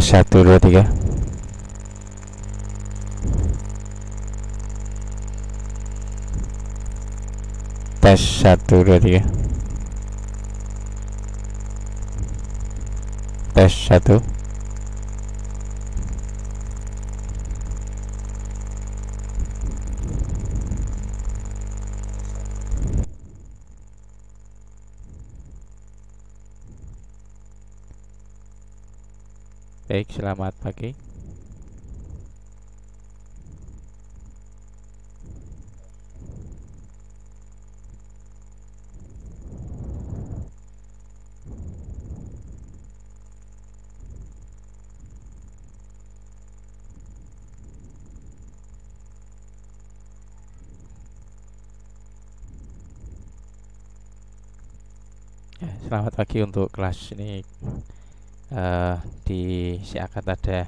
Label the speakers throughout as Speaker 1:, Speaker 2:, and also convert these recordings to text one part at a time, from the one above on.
Speaker 1: satu dua tiga. Tes satu dua tiga. Tes satu Baik, selamat pagi. Ya, selamat pagi untuk kelas ini uh, di Siakat ada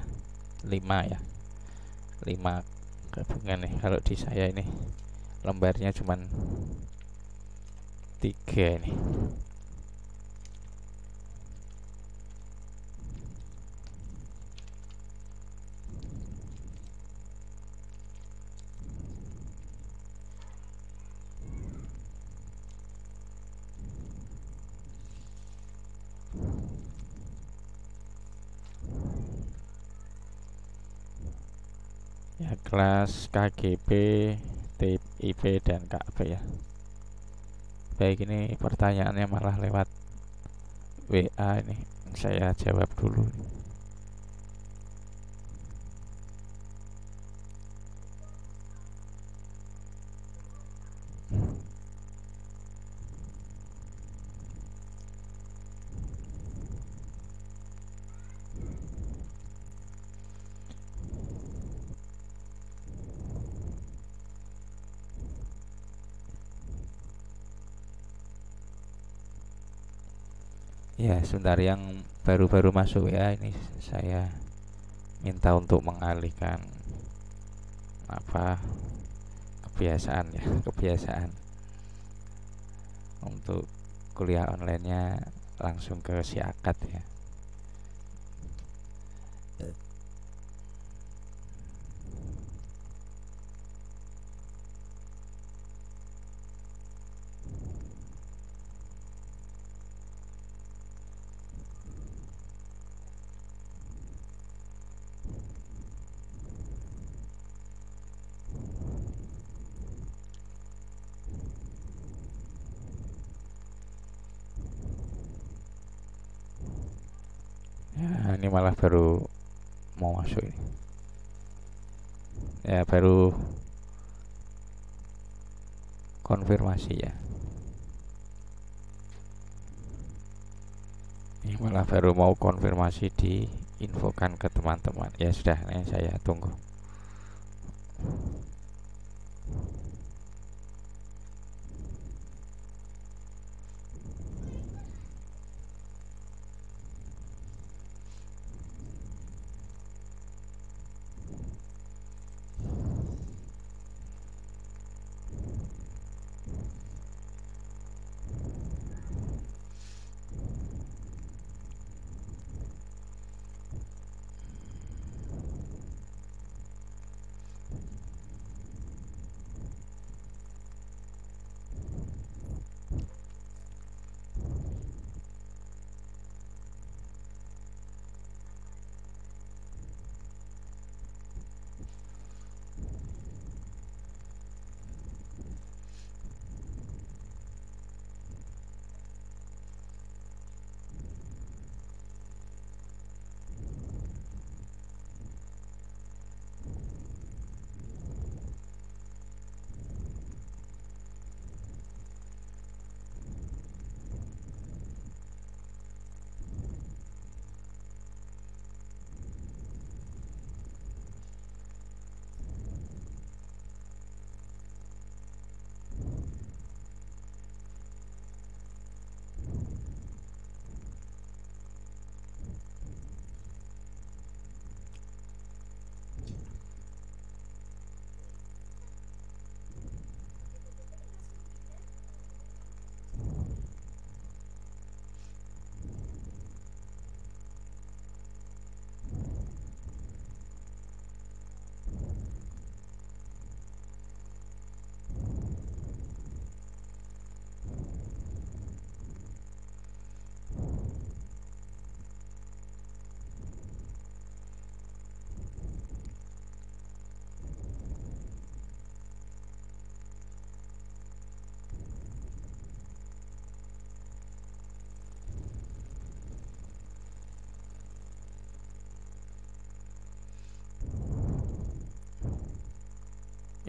Speaker 1: 5 ya. 5 gabungan nih. Kalau di saya ini lembarnya cuman tiga ini ya kelas KGP TIP IP dan KB ya. Baik ini pertanyaannya malah lewat WA ini. Saya jawab dulu ya sebentar yang baru-baru masuk ya ini saya minta untuk mengalihkan apa kebiasaan ya kebiasaan untuk kuliah onlinenya langsung ke si akad ya. ya ini malah baru mau masuk ini ya baru konfirmasi ya. Ini malah baru mau konfirmasi di infokan ke teman-teman. Ya sudah ini saya tunggu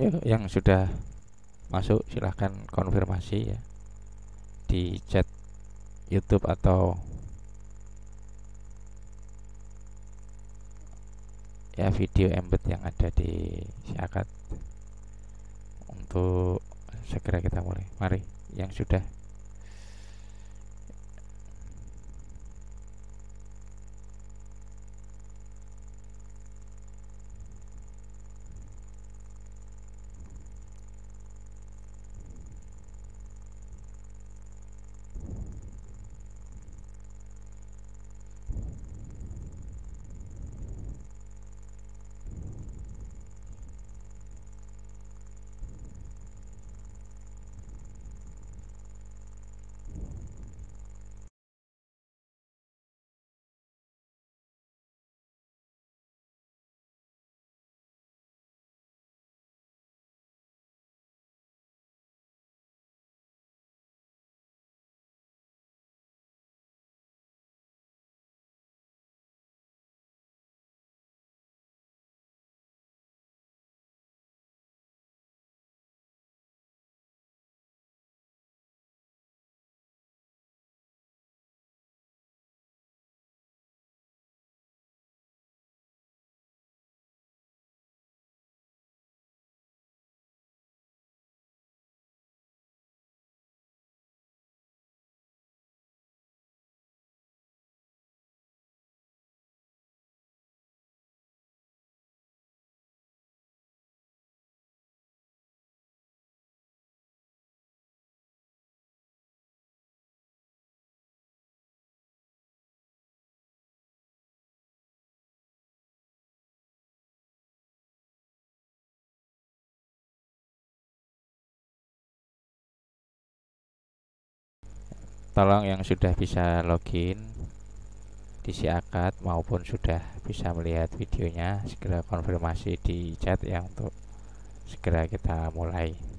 Speaker 1: ya, yang sudah masuk silahkan konfirmasi ya di chat YouTube atau ya video embed yang ada di Siakat untuk segera kita mulai. Mari yang sudah tolong yang sudah bisa login di Siakat maupun sudah bisa melihat videonya segera konfirmasi di chat yang untuk segera kita mulai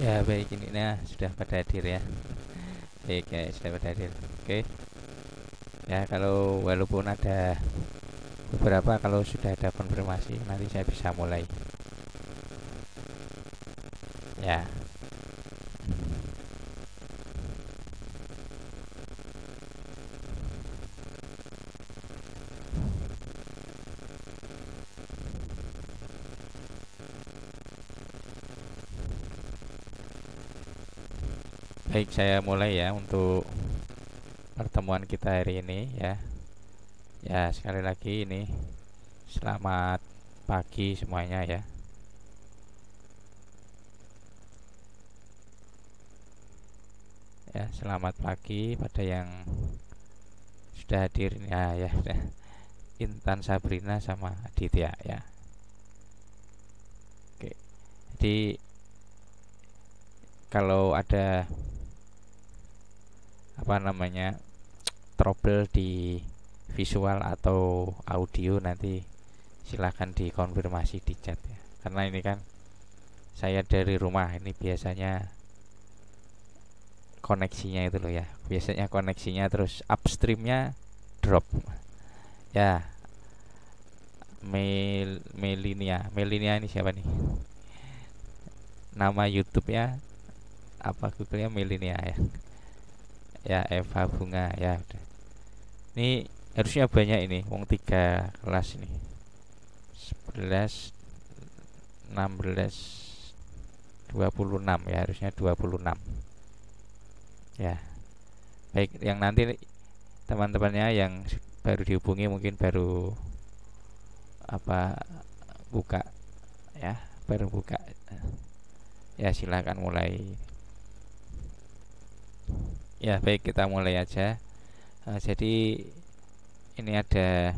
Speaker 1: Ya baik ini. Nah, sudah pada hadir ya. Baik ya sudah pada hadir. Oke. Ya kalau walaupun ada beberapa kalau sudah ada konfirmasi nanti saya bisa mulai. Ya Baik, saya mulai ya untuk pertemuan kita hari ini ya. Ya, sekali lagi ini selamat pagi semuanya ya. Ya, selamat pagi pada yang sudah hadir ya ya sudah. Intan Sabrina sama Aditya ya. Oke. Jadi kalau ada apa namanya trouble di visual atau audio nanti silahkan dikonfirmasi di chat ya. Karena ini kan saya dari rumah ini biasanya koneksinya itu loh ya. Biasanya koneksinya terus upstreamnya drop. Ya Mel Melinia. Melinia ini siapa nih? Nama YouTube ya apa Google-nya? Melinia ya ya Eva bunga ya udah. Ini harusnya banyak ini wong tiga kelas ini. 11 16 26 ya harusnya 26 ya. Baik yang nanti teman-temannya yang baru dihubungi mungkin baru apa buka ya baru buka. Ya silakan mulai Ya baik kita mulai aja. Uh, Jadi ini ada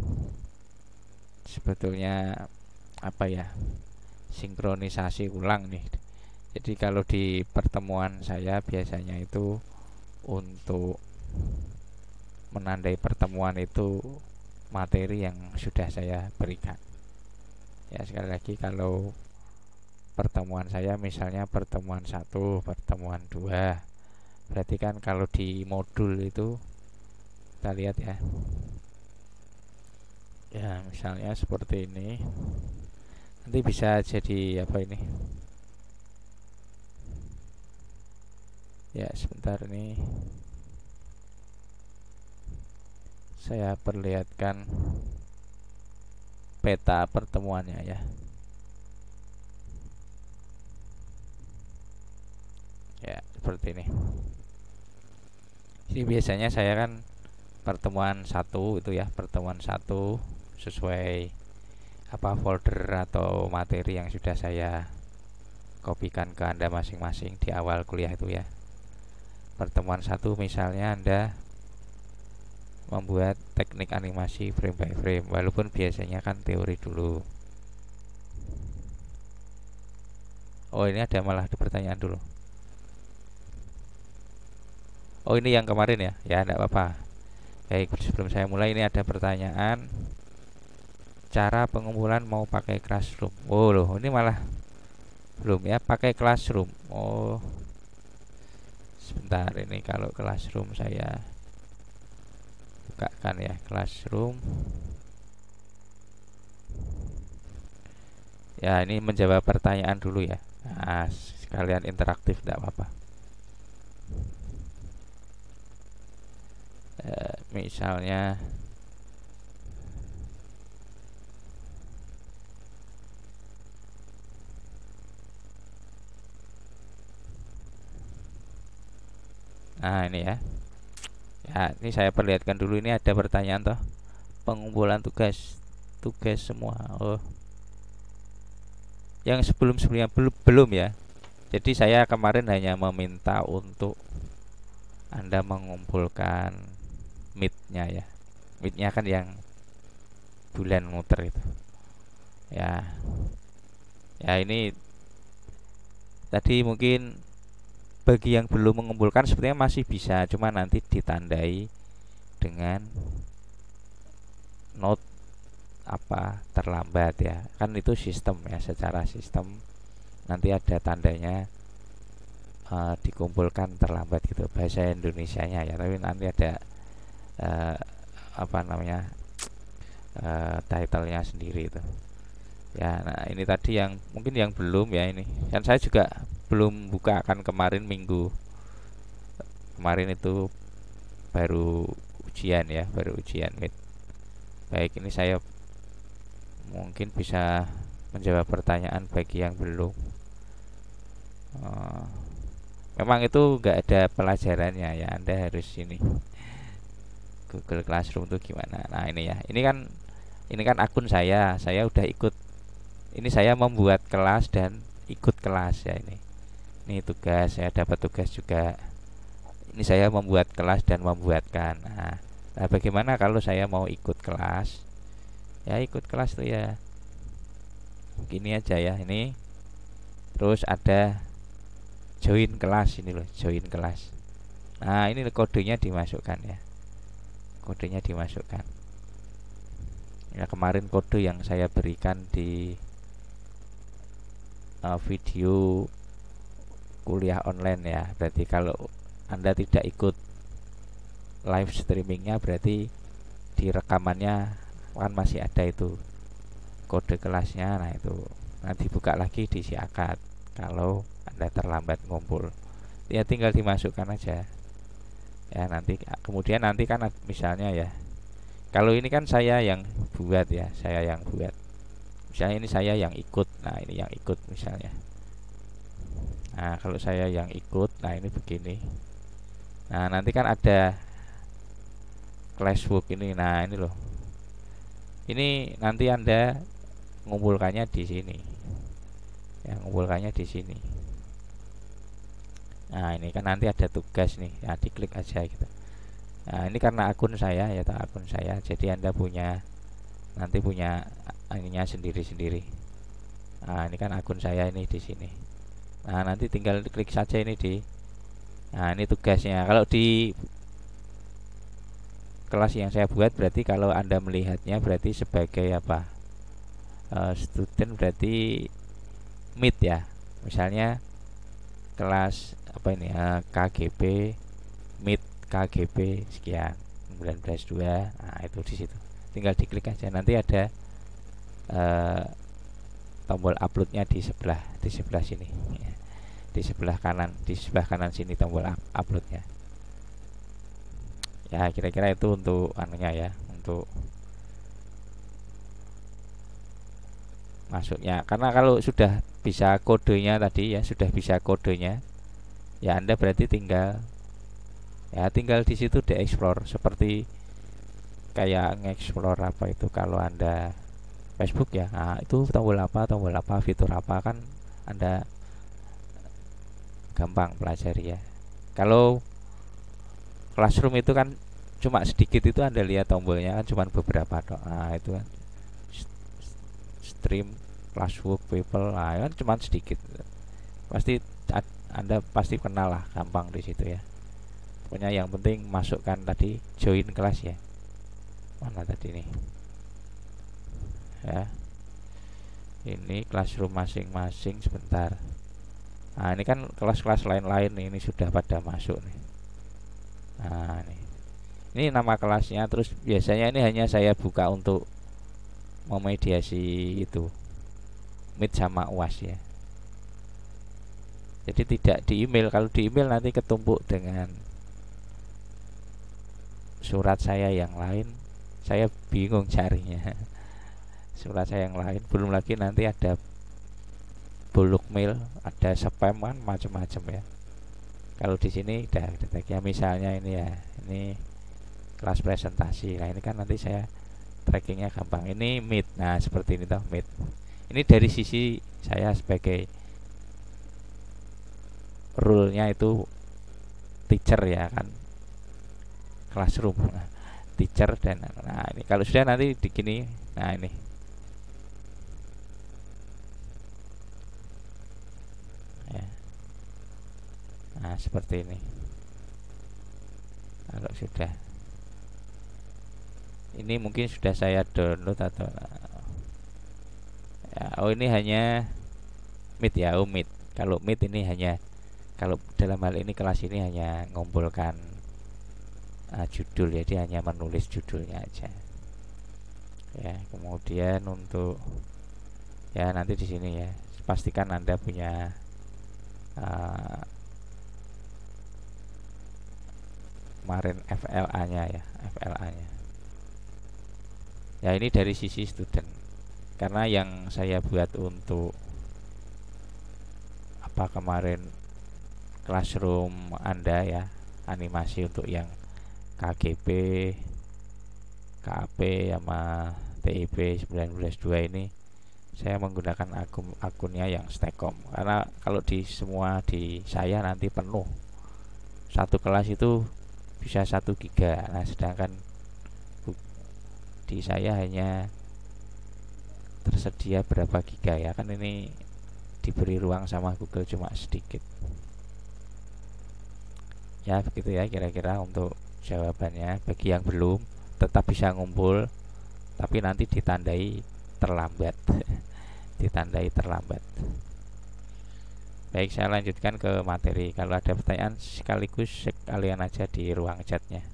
Speaker 1: sebetulnya apa ya sinkronisasi ulang nih. Jadi kalau di pertemuan saya biasanya itu untuk menandai pertemuan itu materi yang sudah saya berikan. Ya sekali lagi kalau pertemuan saya misalnya pertemuan satu pertemuan dua berarti kan kalau di modul itu kita lihat ya. Ya misalnya seperti ini. Nanti bisa jadi apa ini? Ya sebentar ini saya perlihatkan peta pertemuannya ya ya seperti ini. Ini biasanya saya kan pertemuan satu itu ya pertemuan satu sesuai apa folder atau materi yang sudah saya kopikan ke anda masing-masing di awal kuliah itu ya. Pertemuan satu misalnya anda membuat teknik animasi frame by frame walaupun biasanya kan teori dulu. Oh ini ada malah ada pertanyaan dulu Oh ini yang kemarin ya? Ya tidak apa-apa. Baik sebelum saya mulai ini ada pertanyaan. Cara pengumpulan mau pakai classroom. Oh loh ini malah Belum ya pakai classroom. Oh. Sebentar ini kalau classroom saya Bukakan ya classroom. Ya ini menjawab pertanyaan dulu ya. Nah sekalian interaktif tidak apa-apa Eh, misalnya Nah ini ya. Ya ini saya perlihatkan dulu ini ada pertanyaan toh. Pengumpulan tugas Tugas semua. Oh. Yang sebelum-sebelumnya belum, belum ya. Jadi saya kemarin hanya meminta untuk Anda mengumpulkan midnya ya. Midnya kan yang bulan muter itu. Ya. Ya ini tadi mungkin bagi yang belum mengumpulkan sepertinya masih bisa cuma nanti ditandai dengan note apa terlambat ya. Kan itu sistem ya secara sistem nanti ada tandanya uh, dikumpulkan terlambat gitu bahasa Indonesia-nya ya. Tapi nanti ada uh, apa namanya uh, title-nya sendiri itu. Ya nah ini tadi yang mungkin yang belum ya ini. Kan saya juga belum buka akan kemarin minggu kemarin itu baru ujian ya baru ujian baik ini saya mungkin bisa menjawab pertanyaan bagi yang belum. Uh, memang itu nggak ada pelajarannya ya anda harus ini Google Classroom itu gimana? Nah ini ya. Ini kan ini kan akun saya. Saya udah ikut. Ini saya membuat kelas dan ikut kelas ya ini. Ini tugas saya dapat tugas juga. Ini saya membuat kelas dan membuatkan. Nah, nah bagaimana kalau saya mau ikut kelas? Ya ikut kelas tuh ya. Gini aja ya ini. Terus ada join kelas ini loh join kelas. Nah ini kodenya dimasukkan ya kodenya dimasukkan. Ya kemarin kode yang saya berikan di uh, video kuliah online ya. Berarti kalau anda tidak ikut live streamingnya berarti di rekamannya kan masih ada itu kode kelasnya. Nah itu nanti buka lagi di si akad kalau anda terlambat ngumpul. Ya tinggal dimasukkan aja ya nanti kemudian nanti kan misalnya ya kalau ini kan saya yang buat ya saya yang buat. Misalnya ini saya yang ikut nah ini yang ikut misalnya. Nah kalau saya yang ikut nah ini begini. Nah nanti kan ada classbook ini nah ini loh. Ini nanti anda ngumpulkannya di sini. Ya ngumpulkannya di sini nah ini kan nanti ada tugas nih. Ya diklik aja gitu. Nah ini karena akun saya ya akun saya. Jadi anda punya nanti punya ininya sendiri-sendiri. Nah ini kan akun saya ini di sini. Nah nanti tinggal klik saja ini di nah ini tugasnya. Kalau di kelas yang saya buat berarti kalau anda melihatnya berarti sebagai apa? Uh, student berarti mid ya. Misalnya kelas apa ini eh, KGP mid KGP sekian. 19.2 nah itu di situ. Tinggal diklik aja. Nanti ada uh, tombol uploadnya di sebelah di sebelah sini. Ya. di sebelah kanan di sebelah kanan sini tombol up uploadnya. Ya kira-kira itu untuk anunya ya untuk masuknya. Karena kalau sudah bisa kodenya tadi ya sudah bisa kodenya ya anda berarti tinggal ya tinggal di situ di explore seperti kayak nge-explore apa itu. Kalau anda Facebook ya nah, itu tombol apa tombol apa fitur apa kan anda gampang pelajari ya. Kalau classroom itu kan cuma sedikit itu anda lihat tombolnya kan cuma beberapa dong nah itu kan stream classwork people nah kan cuma sedikit. Pasti anda pasti kenal lah gampang di situ ya. Pokoknya yang penting masukkan tadi join kelas ya. Mana tadi nih? Ya. Ini classroom masing-masing sebentar. Nah ini kan kelas-kelas lain-lain ini sudah pada masuk nih. Nah ini ini nama kelasnya terus biasanya ini hanya saya buka untuk memediasi itu. Meet sama uas ya jadi tidak di email. Kalau di email nanti ketumpuk dengan surat saya yang lain. Saya bingung carinya. Surat saya yang lain. Belum lagi nanti ada buluk mail ada spam kan macam-macam ya. Kalau di sini udah ya misalnya ini ya. Ini kelas presentasi. Nah ini kan nanti saya trackingnya gampang. Ini meet. Nah seperti ini toh meet. Ini dari sisi saya sebagai rule-nya itu teacher ya kan. Classroom. Teacher dan nah ini kalau sudah nanti di gini nah ini. Ya. nah seperti ini. Kalau sudah. Ini mungkin sudah saya download atau ya, oh ini hanya mid ya oh kalau mid ini hanya kalau dalam hal ini kelas ini hanya mengumpulkan uh, judul jadi hanya menulis judulnya aja. Ya kemudian untuk ya nanti di sini ya pastikan anda punya uh, kemarin FLA nya ya FLA nya ya ini dari sisi student. Karena yang saya buat untuk apa kemarin classroom Anda ya animasi untuk yang KGP KAP sama TIP 192 ini saya menggunakan akun akunnya yang Stekom karena kalau di semua di saya nanti penuh. Satu kelas itu bisa satu giga. Nah sedangkan di saya hanya tersedia berapa giga ya. Kan ini diberi ruang sama Google cuma sedikit ya begitu ya kira-kira untuk jawabannya. Bagi yang belum tetap bisa ngumpul tapi nanti ditandai terlambat. Ditandai terlambat. Baik saya lanjutkan ke materi. Kalau ada pertanyaan sekaligus sekalian aja di ruang chatnya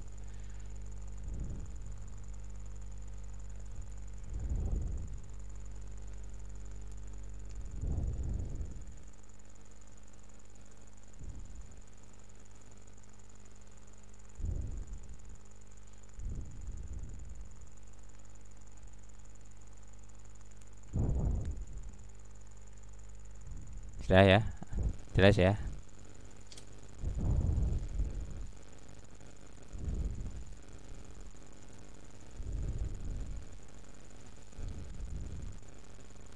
Speaker 1: Sudah ya? Jelas ya?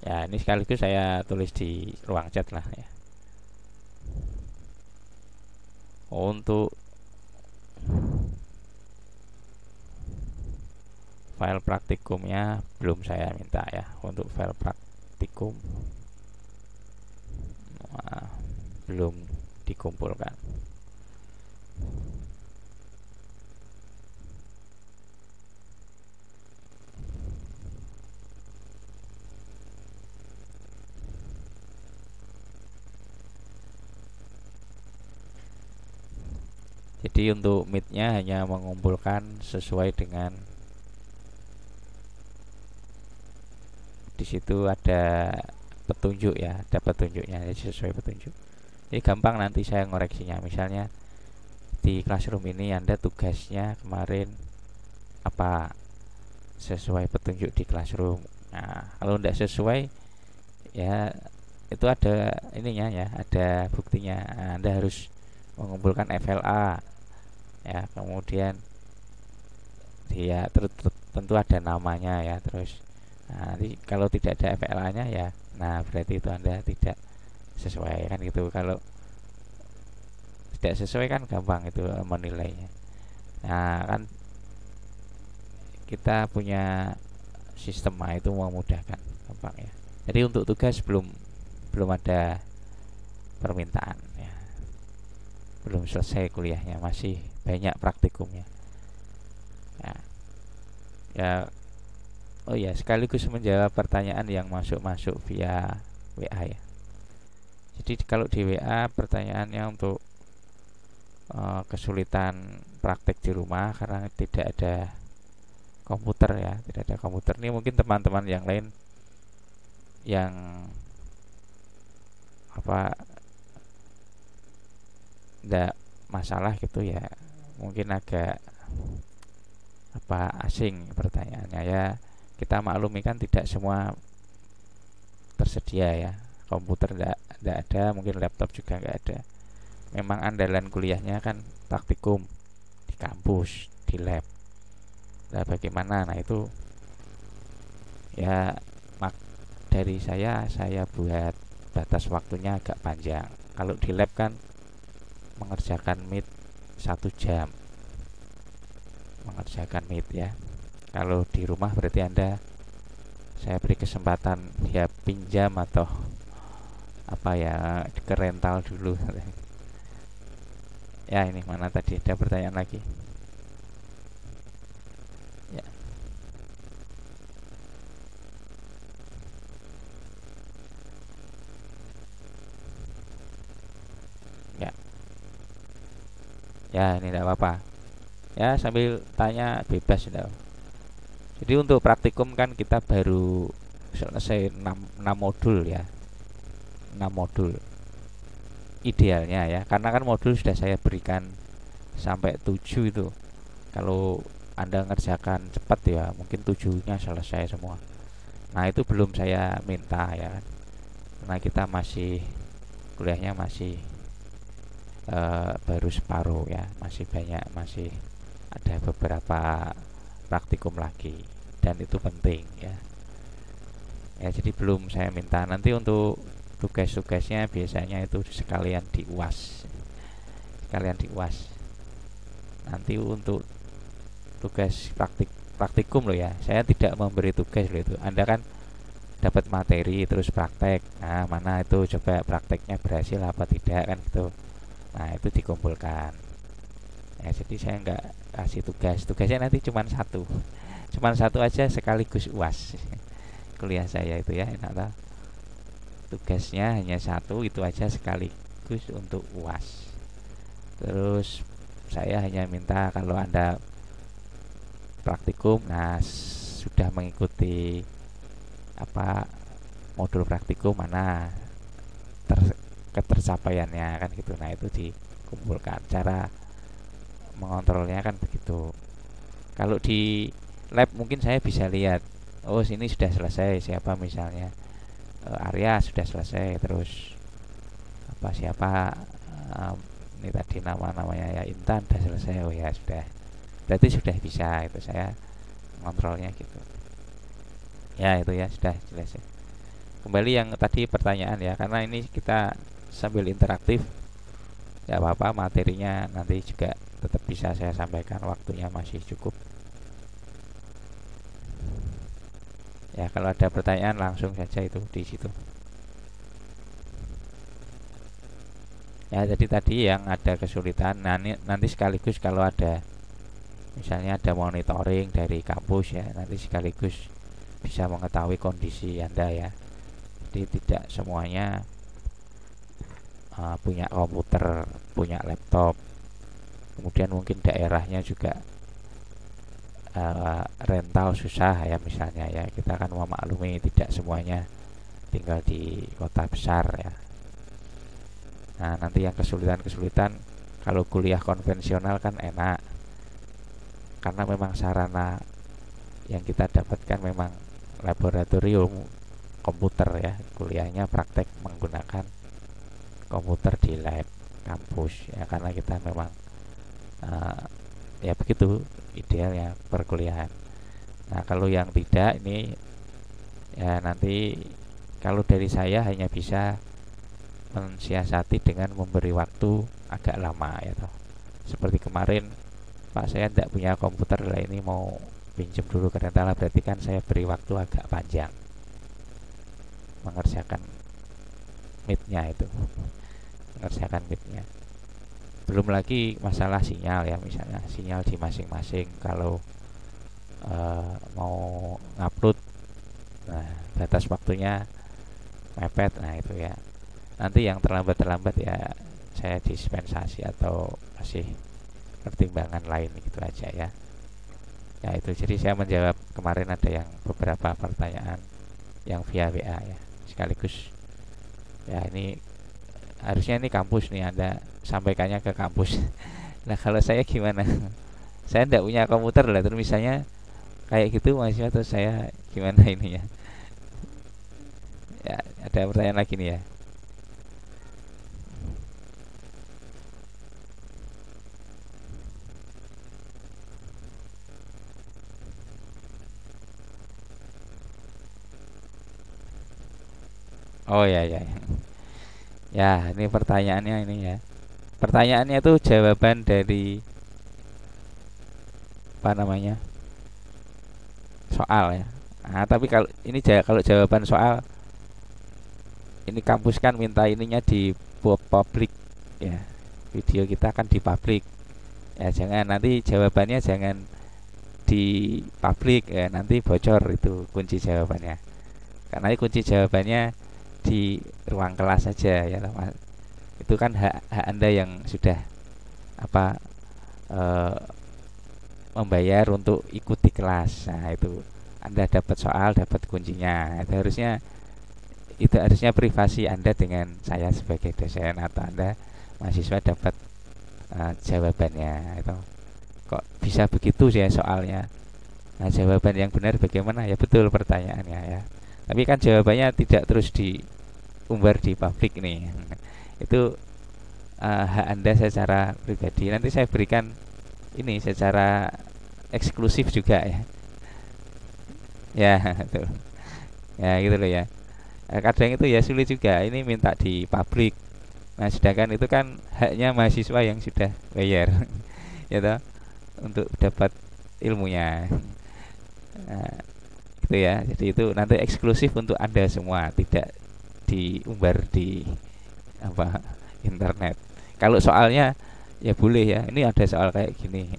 Speaker 1: Ya, ini sekaligus saya tulis di ruang chat lah ya. Untuk file praktikumnya belum saya minta ya untuk file praktikum belum dikumpulkan. Jadi untuk meetnya hanya mengumpulkan sesuai dengan di situ ada petunjuk ya, ada petunjuknya sesuai petunjuk ini gampang nanti saya ngoreksinya. Misalnya di classroom ini anda tugasnya kemarin apa sesuai petunjuk di classroom. Nah kalau tidak sesuai ya itu ada ininya ya ada buktinya. Nah, anda harus mengumpulkan FLA ya. Kemudian dia tentu ada namanya ya terus. Nah, nanti kalau tidak ada FLA nya ya nah berarti itu anda tidak sesuai kan gitu. Kalau tidak sesuai kan gampang itu menilainya nah kan kita punya sistem itu memudahkan gampang ya. Jadi untuk tugas belum belum ada permintaan ya. Belum selesai kuliahnya masih banyak praktikumnya. Ya. Ya oh ya sekaligus menjawab pertanyaan yang masuk-masuk via WA ya jadi kalau di WA pertanyaannya untuk uh, kesulitan praktek di rumah karena tidak ada komputer ya tidak ada komputer. Ini mungkin teman-teman yang lain yang apa tidak masalah gitu ya. Mungkin agak apa asing pertanyaannya ya. Kita maklumi kan tidak semua tersedia ya komputer tidak tidak ada mungkin laptop juga nggak ada. Memang andalan kuliahnya kan praktikum di kampus di lab. Nah bagaimana? Nah itu ya mak dari saya saya buat batas waktunya agak panjang. Kalau di lab kan mengerjakan meet satu jam. Mengerjakan meet ya. Kalau di rumah berarti anda saya beri kesempatan ya pinjam atau apa ya ke rental dulu. Ya ini mana tadi? Ada pertanyaan lagi? Ya. Ya. Ya ini tidak apa-apa. Ya sambil tanya bebas tidak jadi untuk praktikum kan kita baru selesai 6, 6 modul ya 6 modul. Idealnya ya karena kan modul sudah saya berikan sampai 7 itu. Kalau anda ngerjakan cepat ya mungkin tujuhnya selesai semua. Nah itu belum saya minta ya. Karena kita masih kuliahnya masih uh, baru separuh ya. Masih banyak masih ada beberapa praktikum lagi. Dan itu penting ya. Ya jadi belum saya minta. Nanti untuk tugas-tugasnya biasanya itu sekalian di UAS sekalian di UAS nanti untuk tugas praktik praktikum loh ya. Saya tidak memberi tugas loh itu. Anda kan dapat materi terus praktek. Nah mana itu coba prakteknya berhasil apa tidak kan gitu. Nah itu dikumpulkan. Ya jadi saya nggak kasih tugas. Tugasnya nanti cuma satu. Cuma satu aja sekaligus uas. Kuliah saya itu ya enak tak tugasnya hanya satu itu aja sekaligus untuk uas. Terus saya hanya minta kalau anda praktikum nah sudah mengikuti apa modul praktikum mana ter, ketercapaiannya kan gitu. Nah itu dikumpulkan. Cara mengontrolnya kan begitu. Kalau di lab mungkin saya bisa lihat oh sini sudah selesai siapa misalnya uh, Arya sudah selesai terus apa siapa um, ini tadi nama namanya ya Intan sudah selesai oh ya sudah. Berarti sudah bisa itu saya mengontrolnya gitu. Ya itu ya sudah jelas ya. Kembali yang tadi pertanyaan ya karena ini kita sambil interaktif ya apa-apa materinya nanti juga tetap bisa saya sampaikan waktunya masih cukup ya kalau ada pertanyaan langsung saja itu di situ ya jadi tadi yang ada kesulitan nanti, nanti sekaligus kalau ada misalnya ada monitoring dari kampus ya nanti sekaligus bisa mengetahui kondisi Anda ya. Jadi tidak semuanya uh, punya komputer, punya laptop. Kemudian mungkin daerahnya juga uh, rental susah ya misalnya ya. Kita kan memaklumi tidak semuanya tinggal di kota besar ya. Nah, nanti yang kesulitan-kesulitan kalau kuliah konvensional kan enak. Karena memang sarana yang kita dapatkan memang laboratorium komputer ya kuliahnya praktek menggunakan komputer di lab kampus ya karena kita memang uh, ya begitu idealnya perkuliahan. Nah kalau yang tidak ini ya nanti kalau dari saya hanya bisa mensiasati dengan memberi waktu agak lama ya toh. Seperti kemarin Pak saya tidak punya komputer lah ini mau pinjam dulu ke rentala berarti kan saya beri waktu agak panjang. Mengerjakan midnya itu. Mengerjakan midnya belum lagi masalah sinyal ya misalnya sinyal di masing-masing kalau uh, mau ngupload nah batas waktunya mepet nah itu ya. Nanti yang terlambat-terlambat ya saya dispensasi atau masih pertimbangan lain gitu aja ya. Ya itu. Jadi saya menjawab kemarin ada yang beberapa pertanyaan yang via WA ya sekaligus. Ya ini harusnya ini kampus nih anda sampaikannya ke kampus nah kalau saya gimana saya tidak punya komputer lah terus misalnya kayak gitu masih atau saya gimana ini ya ya ada pertanyaan lagi nih ya Oh ya ya. Ya, ini pertanyaannya ini ya. Pertanyaannya itu jawaban dari apa namanya? Soal ya. Nah, tapi kalau ini kalau jawaban soal ini kampus kan minta ininya di publik ya. Video kita kan di publik. Ya, jangan nanti jawabannya jangan di publik ya, nanti bocor itu kunci jawabannya. Karena kunci jawabannya di ruang kelas saja ya itu kan hak hak anda yang sudah apa uh, membayar untuk ikuti kelas. Nah itu anda dapat soal dapat kuncinya. Itu harusnya itu harusnya privasi anda dengan saya sebagai dosen atau anda mahasiswa dapat uh, jawabannya. Itu kok bisa begitu sih ya soalnya? Nah jawaban yang benar bagaimana? Ya betul pertanyaannya ya. Tapi kan jawabannya tidak terus diumbar di publik nih itu uh, hak anda secara pribadi. Nanti saya berikan ini secara eksklusif juga ya. Ya itu ya gitu loh ya. Eh, kadang itu ya sulit juga. Ini minta di publik. Nah sedangkan itu kan haknya mahasiswa yang sudah bayar. Ya toh untuk dapat ilmunya. Nah, itu ya. Jadi itu nanti eksklusif untuk anda semua. Tidak diumbar di apa internet. Kalau soalnya ya boleh ya. Ini ada soal kayak gini.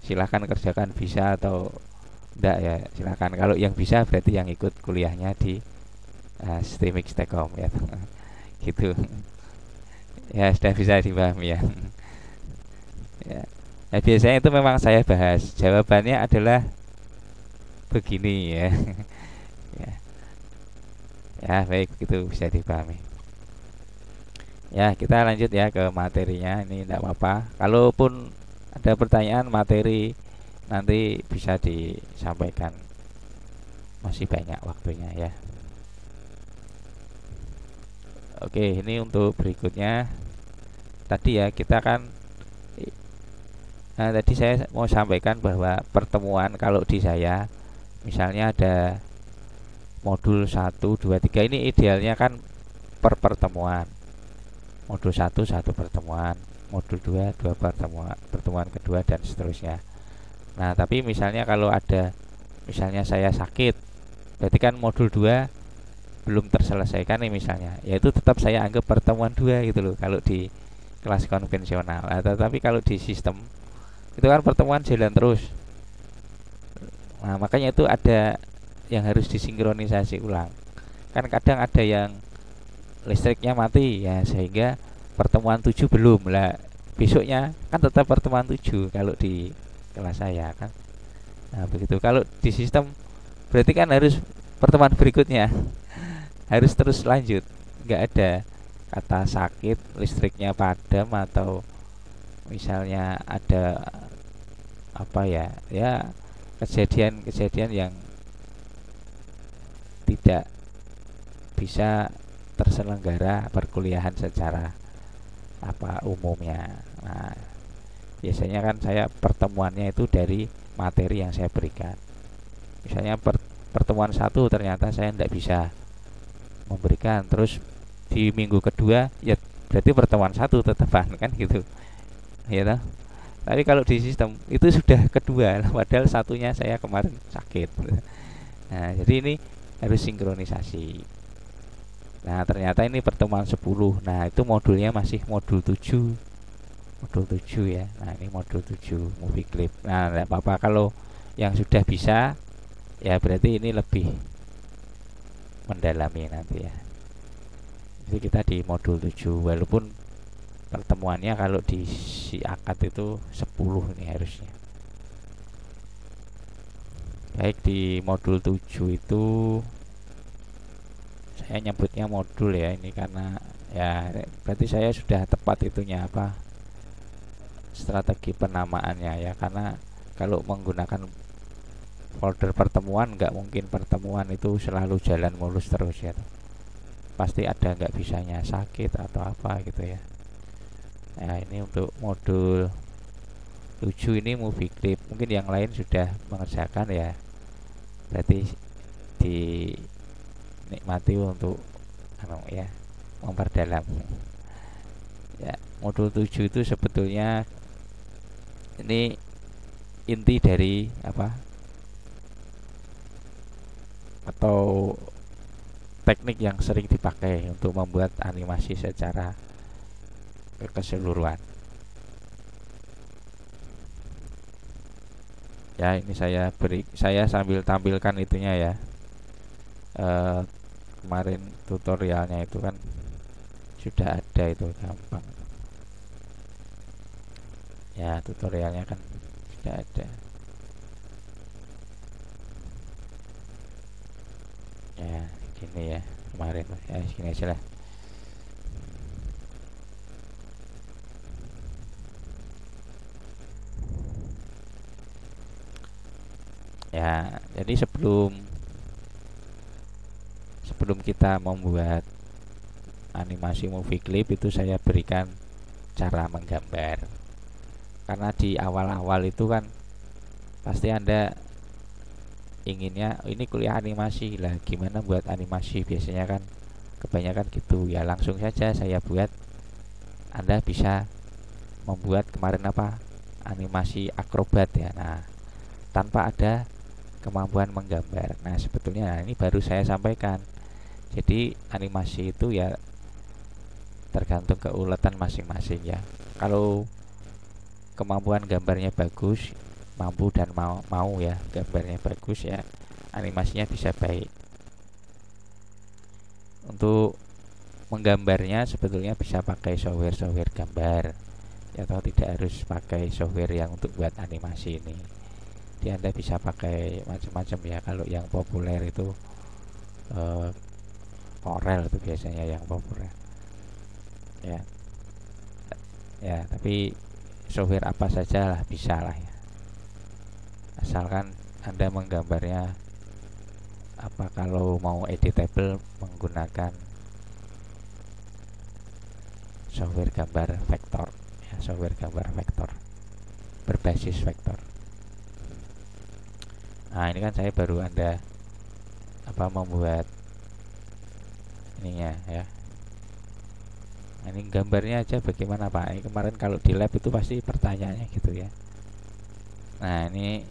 Speaker 1: Silahkan kerjakan bisa atau enggak ya silahkan kalau yang bisa berarti yang ikut kuliahnya di uh, streaming stekom ya. Gitu. Ya sudah bisa dipahami ya. Ya. Nah, biasanya itu memang saya bahas. Jawabannya adalah begini ya. Ya. Ya baik. Itu bisa dipahami ya kita lanjut ya ke materinya ini tidak apa-apa. Kalaupun ada pertanyaan materi nanti bisa disampaikan. Masih banyak waktunya ya. Oke ini untuk berikutnya. Tadi ya kita kan nah tadi saya mau sampaikan bahwa pertemuan kalau di saya misalnya ada modul 1 2 3 ini idealnya kan per pertemuan modul 1 satu pertemuan. Modul 2 dua pertemuan pertemuan kedua dan seterusnya. Nah tapi misalnya kalau ada misalnya saya sakit berarti kan modul 2 belum terselesaikan nih misalnya. Yaitu tetap saya anggap pertemuan dua gitu loh kalau di kelas konvensional. Nah, tetapi kalau di sistem itu kan pertemuan jalan terus. Nah makanya itu ada yang harus disinkronisasi ulang. Kan kadang ada yang listriknya mati ya sehingga pertemuan tujuh belum. Lah besoknya kan tetap pertemuan tujuh kalau di kelas saya kan? Nah begitu. Kalau di sistem berarti kan harus pertemuan berikutnya. Harus terus lanjut. Nggak ada kata sakit listriknya padam atau misalnya ada apa ya? Ya kejadian-kejadian yang tidak bisa terselenggara perkuliahan secara apa umumnya. Nah, biasanya kan saya pertemuannya itu dari materi yang saya berikan. Misalnya per, pertemuan satu ternyata saya tidak bisa memberikan, terus di minggu kedua ya berarti pertemuan satu tetepan kan gitu, ya toh? Tapi kalau di sistem itu sudah kedua, padahal satunya saya kemarin sakit. Nah, jadi ini harus sinkronisasi. Nah, ternyata ini pertemuan 10. Nah, itu modulnya masih modul 7. Modul 7 ya. Nah, ini modul 7 movie clip. Nah, tidak apa-apa kalau yang sudah bisa ya berarti ini lebih mendalami nanti ya. Jadi kita di modul 7 walaupun pertemuannya kalau di si akad itu 10 ini harusnya. Baik di modul 7 itu saya nyebutnya modul ya ini karena ya berarti saya sudah tepat itunya apa strategi penamaannya ya. Karena kalau menggunakan folder pertemuan nggak mungkin pertemuan itu selalu jalan mulus terus ya. Pasti ada nggak bisanya sakit atau apa gitu ya. Nah ini untuk modul 7 ini movie clip mungkin yang lain sudah mengerjakan ya. Berarti di nikmati untuk anu ya memperdalam. Ya modul 7 itu sebetulnya ini inti dari apa? Atau teknik yang sering dipakai untuk membuat animasi secara keseluruhan. Ya ini saya beri saya sambil tampilkan itunya ya. Eh, kemarin tutorialnya itu kan sudah ada itu gampang. Ya tutorialnya kan sudah ada. Ya gini ya kemarin ya gini aja lah. Ya jadi sebelum sebelum kita membuat animasi movie clip itu saya berikan cara menggambar. Karena di awal-awal itu kan pasti anda inginnya ini kuliah animasi lah gimana buat animasi? Biasanya kan kebanyakan gitu. Ya langsung saja saya buat. Anda bisa membuat kemarin apa? Animasi akrobat ya. Nah tanpa ada kemampuan menggambar. Nah, sebetulnya nah ini baru saya sampaikan. Jadi animasi itu ya tergantung keuletan masing-masing ya. Kalau kemampuan gambarnya bagus, mampu dan mau mau ya gambarnya bagus ya, animasinya bisa baik. Untuk menggambarnya sebetulnya bisa pakai software-software gambar ya atau tidak harus pakai software yang untuk buat animasi ini jadi anda bisa pakai macam-macam ya kalau yang populer itu uh, Corel itu biasanya yang populer ya. Ya tapi software apa saja lah bisa lah ya. Asalkan anda menggambarnya apa kalau mau editable menggunakan software gambar vektor ya software gambar vektor berbasis vektor. Nah ini kan saya baru anda apa membuat ininya ya. Nah, ini gambarnya aja bagaimana pak. Ini kemarin kalau di lab itu pasti pertanyaannya gitu ya. Nah ini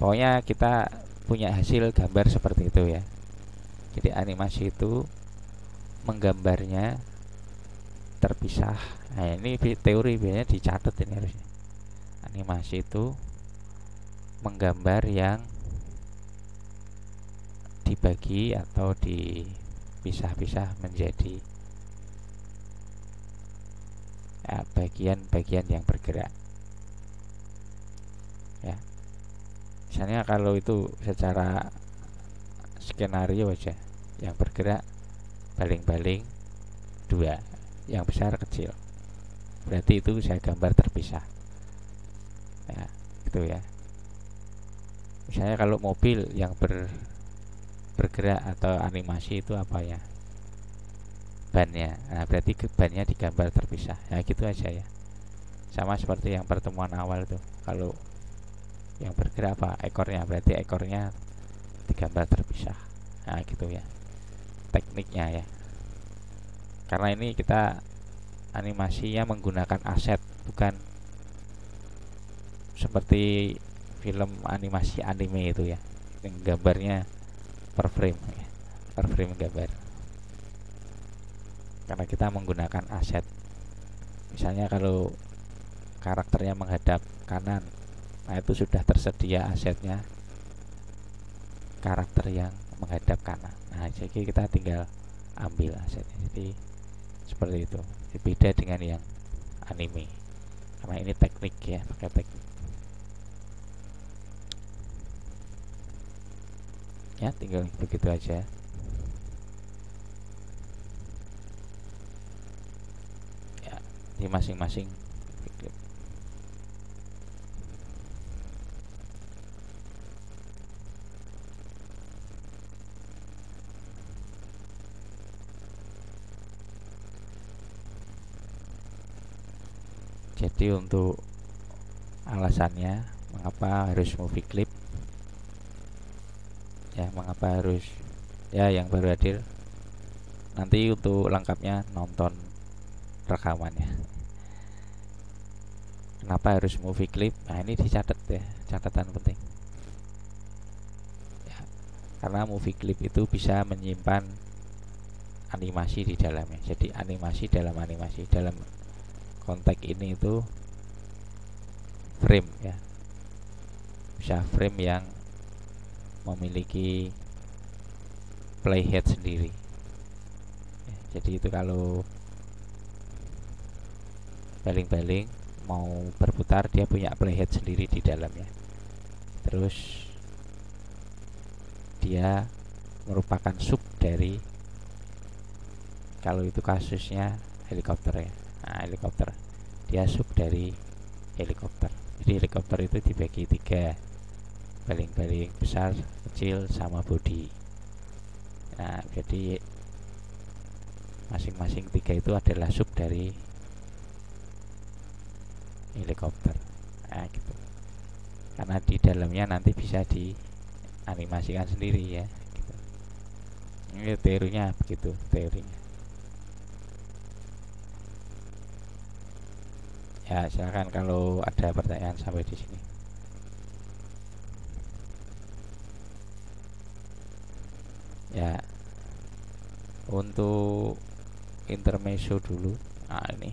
Speaker 1: pokoknya kita punya hasil gambar seperti itu ya. Jadi animasi itu menggambarnya terpisah. Nah ini teori biasanya dicatat ini harusnya. Animasi itu menggambar yang dibagi atau dipisah-pisah menjadi ya, bagian-bagian ya, yang bergerak. Ya. Misalnya kalau itu secara skenario aja yang bergerak baling-baling dua yang besar kecil. Berarti itu saya gambar terpisah. Ya itu ya. Misalnya kalau mobil yang ber bergerak atau animasi itu apa ya? Bannya. Nah berarti bannya digambar terpisah. Ya gitu aja ya. Sama seperti yang pertemuan awal tuh. Kalau yang bergerak apa? Ekornya. Berarti ekornya digambar terpisah. Nah gitu ya. Tekniknya ya. Karena ini kita animasinya menggunakan aset bukan seperti film animasi anime itu ya. Yang gambarnya per frame ya. per frame gambar. Karena kita menggunakan aset. Misalnya kalau karakternya menghadap kanan nah itu sudah tersedia asetnya karakter yang menghadap kanan. Nah jadi kita tinggal ambil asetnya. Jadi seperti itu. Beda dengan yang anime. Karena ini teknik ya pakai teknik ya tinggal begitu aja. Ya di masing-masing. Jadi untuk alasannya mengapa harus movie clip harus ya yang baru hadir. Nanti untuk lengkapnya nonton rekamannya. Kenapa harus movie clip? Nah ini dicatat ya catatan penting. Ya, karena movie clip itu bisa menyimpan animasi di dalamnya. Jadi animasi dalam animasi dalam konteks ini itu frame ya. Bisa frame yang memiliki playhead sendiri. Ya, jadi itu kalau baling-baling mau berputar dia punya playhead sendiri di dalamnya. Terus dia merupakan sub dari kalau itu kasusnya helikopter ya. Nah, helikopter. Dia sub dari helikopter. Jadi helikopter itu dibagi tiga. Baling-baling besar kecil sama body nah jadi masing-masing tiga itu adalah sub dari helikopter. Nah gitu. Karena di dalamnya nanti bisa dianimasikan sendiri ya gitu. ini teorinya begitu teorinya. Ya silakan kalau ada pertanyaan sampai di sini ya untuk intermezzo dulu. Nah ini.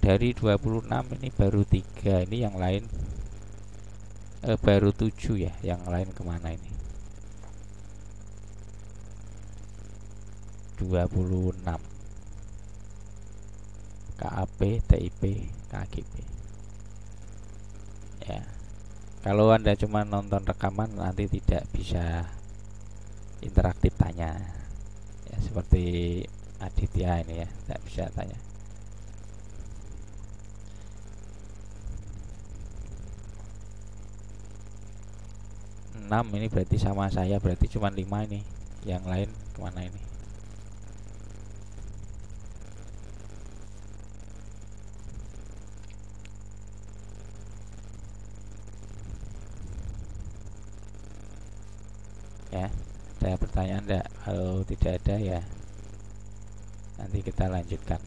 Speaker 1: Dari 26 ini baru tiga. Ini yang lain eh, baru 7 ya yang lain ke mana ini? 26 KAP, TIP, KGP ya. Kalau anda cuma nonton rekaman nanti tidak bisa interaktif tanya. ya seperti Aditya ini ya tidak bisa tanya. Enam ini berarti sama saya berarti cuma lima ini. Yang lain ke mana ini ya ada pertanyaan enggak kalau tidak ada ya nanti kita lanjutkan.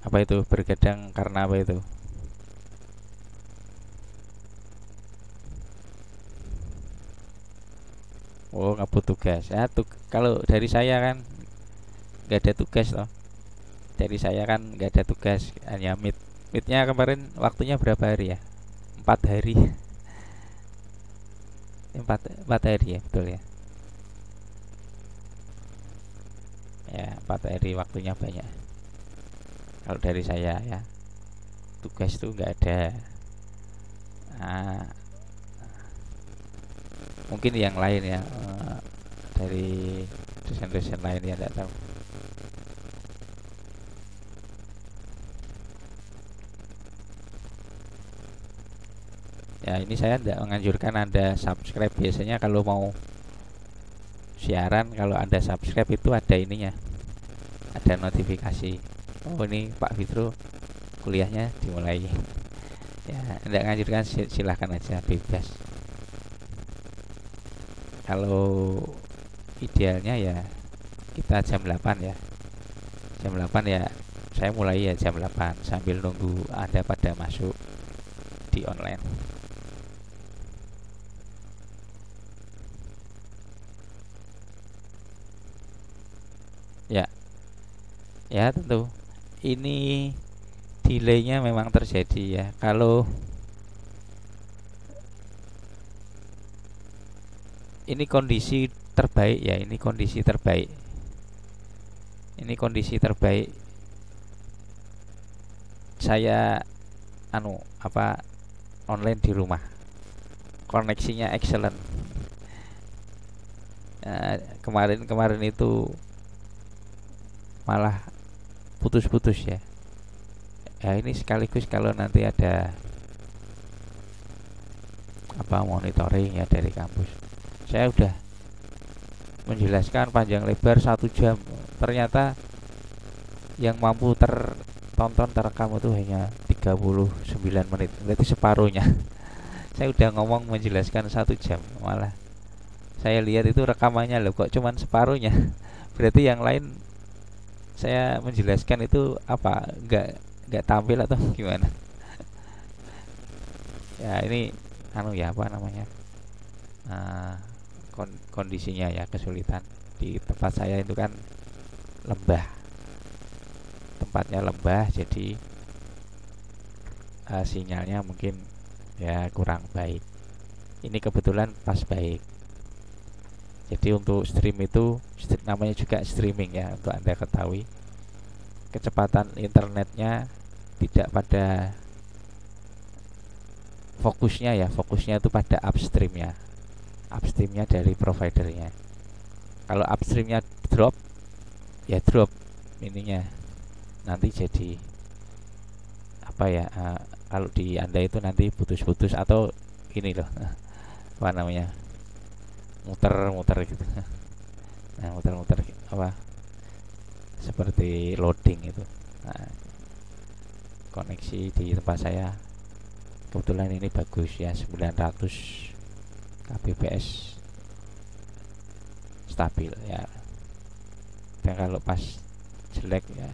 Speaker 1: Apa itu? Bergadang karena apa itu Tugas. Ya tug kalau dari saya kan nggak ada tugas loh dari saya kan nggak ada tugas. Hanya meet meetnya kemarin waktunya berapa hari ya? Empat hari. Empat empat hari ya betul ya? Ya empat hari waktunya banyak. Kalau dari saya ya tugas itu nggak ada. Nah, mungkin yang lain ya uh, dari dosen-dosen lain ya tidak tahu. Ya ini saya tidak menganjurkan anda subscribe. Biasanya kalau mau siaran kalau anda subscribe itu ada ininya ada notifikasi. Oh ini Pak Fitro kuliahnya dimulai. Ya tidak menganjurkan silahkan aja bebas. Kalau idealnya ya kita jam 8 ya. Jam 8 ya saya mulai ya jam 8 sambil nunggu anda pada masuk di online. Ya. Ya tentu. Ini delaynya memang terjadi ya. Kalau ini kondisi terbaik ya ini kondisi terbaik. Ini kondisi terbaik. Saya anu apa online di rumah. Koneksinya excellent. Nah, kemarin kemarin itu malah putus-putus ya. Ya ini sekaligus kalau nanti ada apa monitoring ya dari kampus. Saya udah menjelaskan panjang lebar satu jam. Ternyata yang mampu tertonton terekam itu hanya 39 menit. Berarti separuhnya. Saya udah ngomong menjelaskan satu jam malah saya lihat itu rekamannya loh kok cuman separuhnya. Berarti yang lain saya menjelaskan itu apa nggak nggak tampil atau gimana? Ya ini anu ya apa namanya? Nah, kondisinya ya kesulitan. Di tempat saya itu kan lembah. Tempatnya lembah jadi uh, sinyalnya mungkin ya kurang baik. Ini kebetulan pas baik. Jadi untuk stream itu namanya juga streaming ya untuk anda ketahui. Kecepatan internetnya tidak pada fokusnya ya fokusnya itu pada upstreamnya upstreamnya dari providernya. Kalau upstreamnya drop ya drop ininya. Nanti jadi apa ya uh, kalau di anda itu nanti putus-putus atau ini loh apa namanya muter-muter gitu. Nah muter-muter apa seperti loading itu nah, koneksi di tempat saya kebetulan ini bagus ya 900 kbps stabil ya. Dan kalau pas jelek ya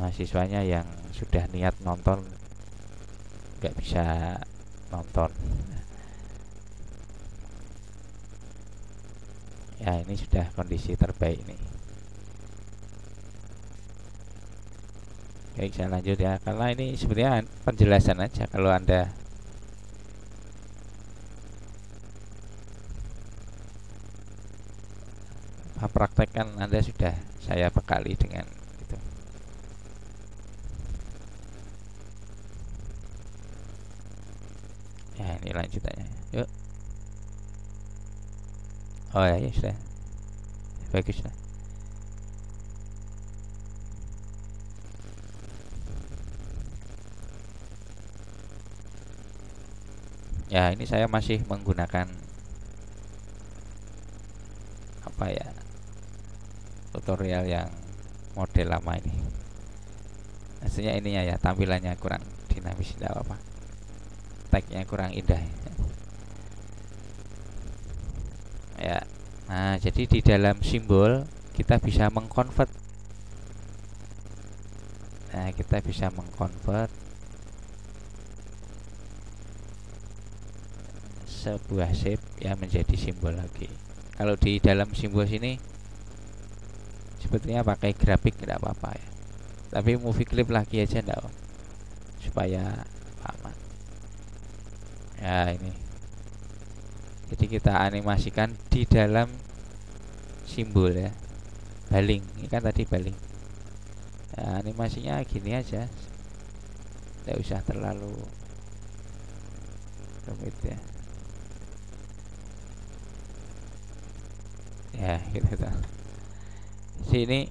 Speaker 1: mahasiswanya yang sudah niat nonton nggak bisa nonton. Ya ini sudah kondisi terbaik nih. Baik, saya lanjut ya. Karena ini sebenarnya penjelasan aja kalau Anda praktekkan Anda sudah saya bekali dengan itu. Ya, ini lanjutannya. Yuk. Oh ya, ya sudah. Bagus lah. ya ini saya masih menggunakan apa ya tutorial yang model lama ini. Maksudnya ininya ya tampilannya kurang dinamis tidak apa, -apa. tagnya kurang indah ya nah jadi di dalam simbol kita bisa mengkonvert nah kita bisa mengkonvert sebuah shape yang menjadi simbol lagi. Kalau di dalam simbol sini sebetulnya pakai grafik tidak apa-apa ya. Tapi movie clip lagi aja enggak supaya aman. Ya ini. Jadi kita animasikan di dalam simbol ya. Baling. Ini kan tadi baling. Ya, animasinya gini aja. Tidak usah terlalu rumit ya gitu, gitu. Sini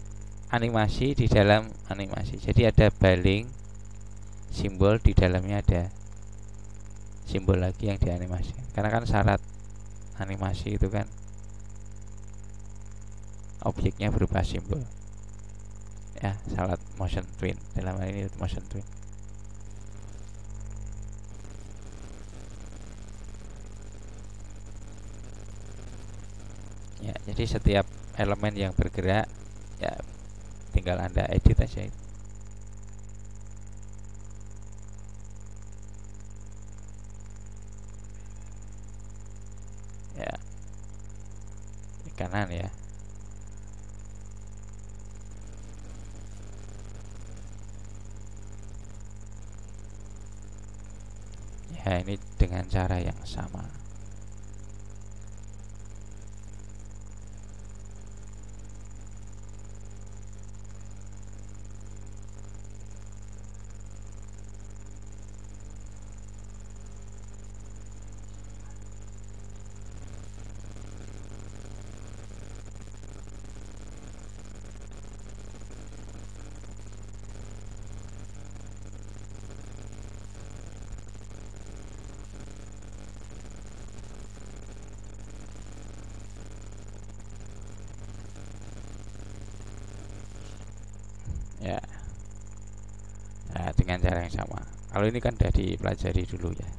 Speaker 1: animasi di dalam animasi. Jadi ada baling simbol di dalamnya ada simbol lagi yang dianimasi. Karena kan syarat animasi itu kan objeknya berupa simbol. Ya syarat motion twin. Dalam hal ini motion twin. Ya jadi setiap elemen yang bergerak ya tinggal anda edit aja itu ya. Ini kanan ya. Ya ini dengan cara yang sama cara yang sama. Kalau ini kan sudah dipelajari dulu ya.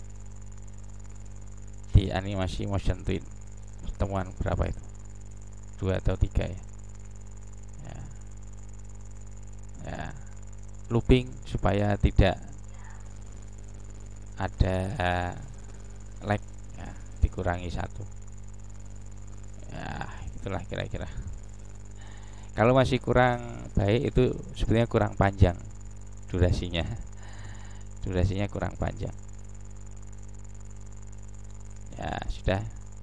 Speaker 1: Di animasi motion twin. Pertemuan berapa itu? Dua atau tiga ya? Ya, ya. looping supaya tidak ada lag ya, dikurangi satu. Ya itulah kira-kira. Kalau masih kurang baik itu sebetulnya kurang panjang durasinya durasinya kurang panjang. Ya sudah.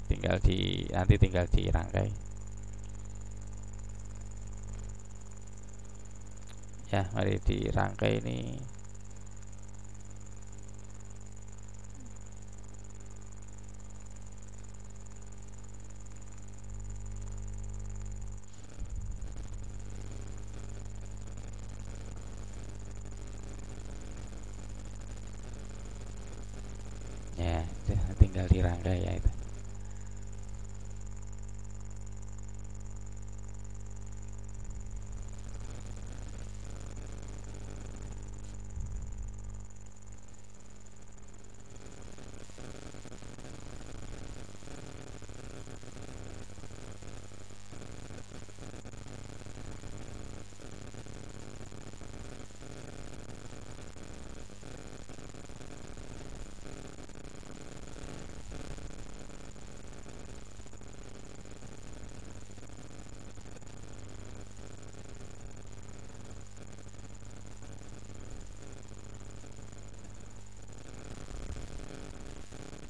Speaker 1: Tinggal di nanti tinggal dirangkai. Ya mari dirangkai ini ya tinggal dirangkai ya itu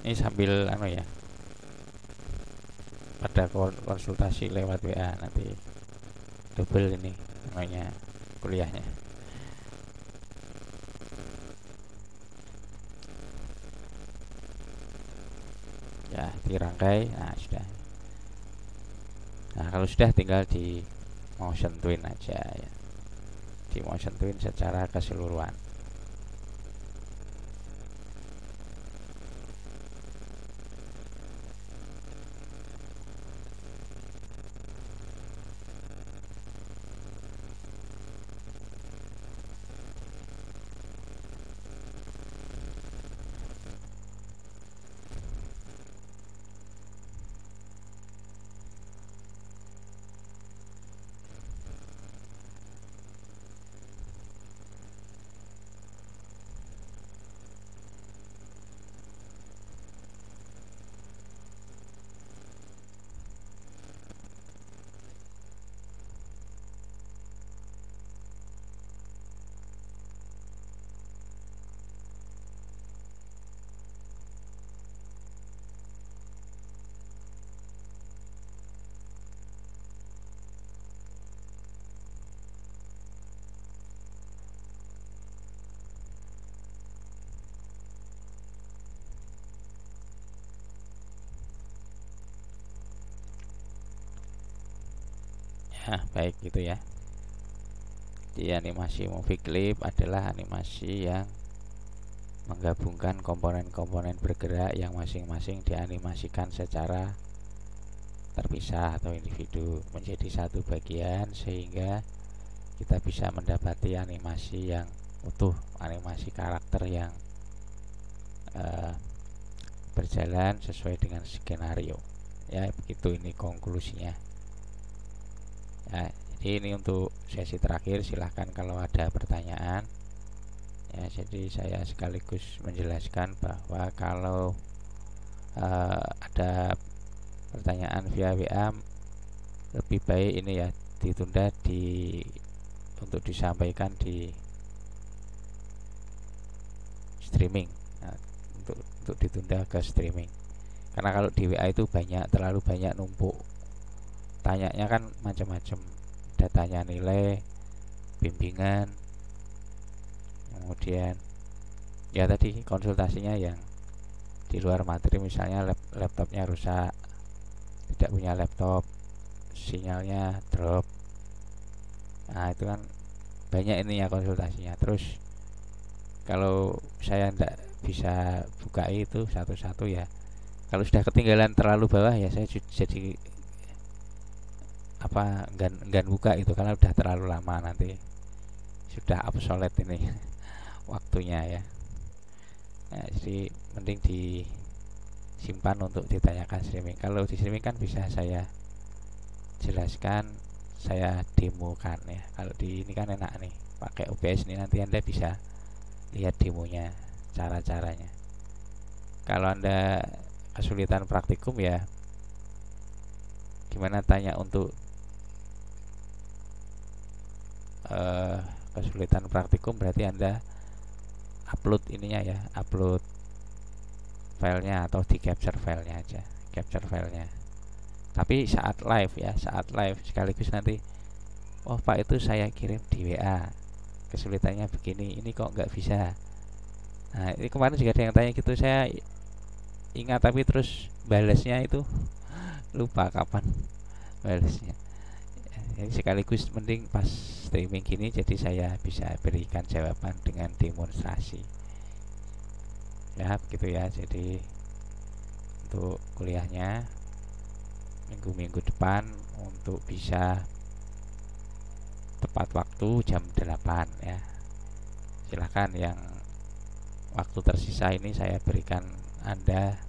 Speaker 1: ini sambil anu ya. Pada konsultasi lewat WA nanti. Double ini namanya kuliahnya. Ya dirangkai. Nah sudah. Nah kalau sudah tinggal di motion twin aja ya. Di motion twin secara keseluruhan baik gitu ya. Di animasi movie clip adalah animasi yang menggabungkan komponen-komponen bergerak yang masing-masing dianimasikan secara terpisah atau individu menjadi satu bagian sehingga kita bisa mendapati animasi yang utuh animasi karakter yang uh, berjalan sesuai dengan skenario. Ya begitu ini konklusinya ya jadi ini untuk sesi terakhir. Silahkan kalau ada pertanyaan. Ya jadi saya sekaligus menjelaskan bahwa kalau uh, ada pertanyaan via WA lebih baik ini ya ditunda di untuk disampaikan di streaming. Nah, untuk untuk ditunda ke streaming. Karena kalau di WA itu banyak terlalu banyak numpuk tanyanya kan macam-macam. Datanya nilai bimbingan kemudian ya tadi konsultasinya yang di luar materi misalnya lap, laptopnya rusak tidak punya laptop sinyalnya drop. Nah itu kan banyak ini ya konsultasinya. Terus kalau saya tidak bisa buka itu satu-satu ya kalau sudah ketinggalan terlalu bawah ya saya jadi apa enggan buka itu karena udah terlalu lama nanti. Sudah obsolete ini waktunya ya. Nah, jadi mending disimpan untuk ditanyakan streaming. Kalau di streaming kan bisa saya jelaskan saya demokan ya. Kalau di ini kan enak nih pakai OBS ini nanti anda bisa lihat demonya cara-caranya. Kalau anda kesulitan praktikum ya gimana tanya untuk uh, kesulitan praktikum berarti anda upload ininya ya upload filenya atau di capture filenya aja capture filenya. Tapi saat live ya saat live sekaligus nanti oh pak itu saya kirim di WA kesulitannya begini ini kok nggak bisa. Nah ini kemarin juga ada yang tanya gitu saya ingat tapi terus balasnya itu lupa kapan balasnya jadi sekaligus mending pas streaming gini jadi saya bisa berikan jawaban dengan demonstrasi. Ya begitu ya. Jadi untuk kuliahnya minggu-minggu depan untuk bisa tepat waktu jam 8 ya. Silahkan yang waktu tersisa ini saya berikan anda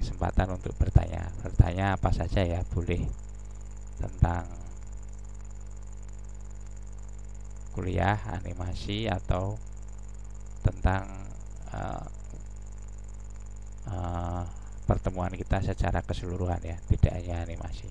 Speaker 1: kesempatan untuk bertanya. Bertanya apa saja ya boleh tentang kuliah animasi atau tentang uh, uh, pertemuan kita secara keseluruhan ya tidak hanya animasi